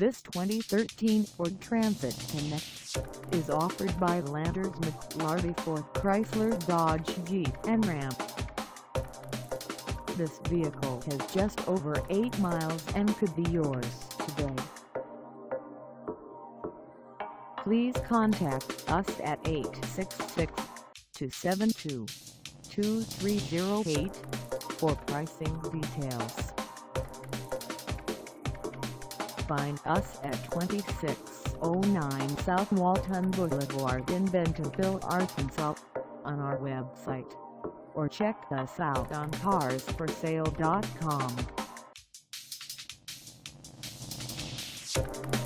This 2013 Ford Transit Connect is offered by Landers McLarty Ford Chrysler Dodge Jeep and Ram. This vehicle has just over 8 miles and could be yours today. Please contact us at 866-272-2308 for pricing details. find us at 2609 South Walton Boulevard in Bentonville, Arkansas, on our website, or check us out on carsforsale.com.